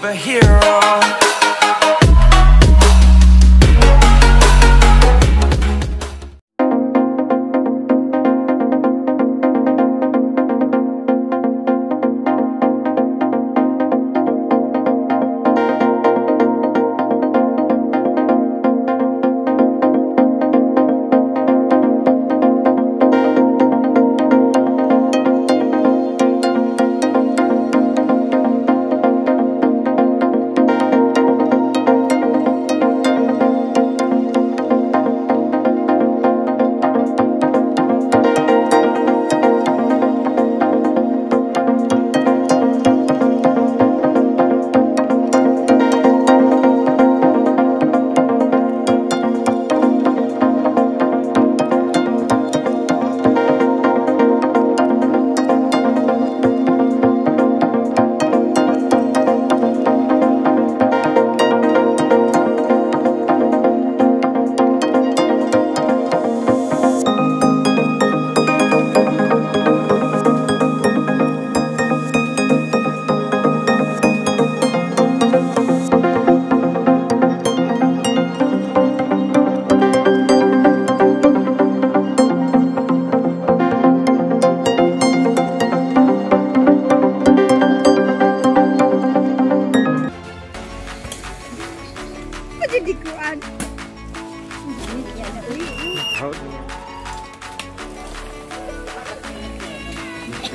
superhero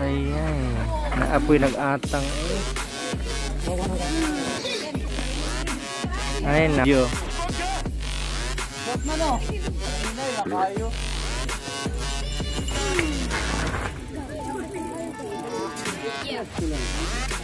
Ayan. Naapoy nag-atang. Ayan na. Ayan na. Ayan na. excellent.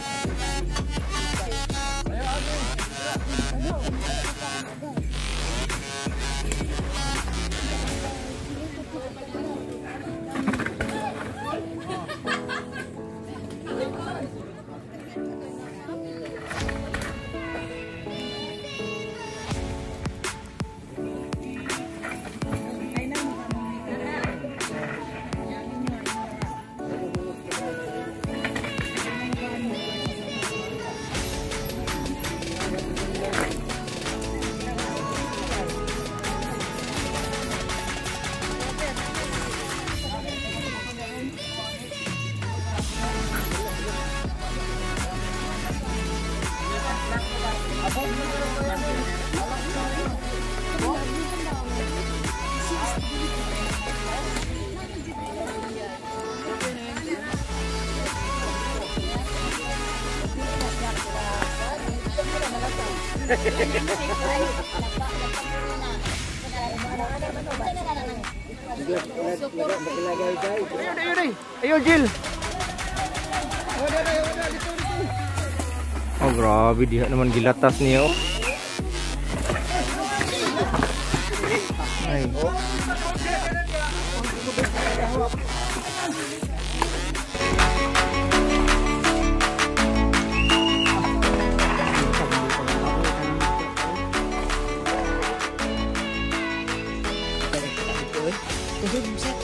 Ayun, ayun, ayun. Jill. Oh, grabe. Diha naman gilatas niya, oh. 你的余生。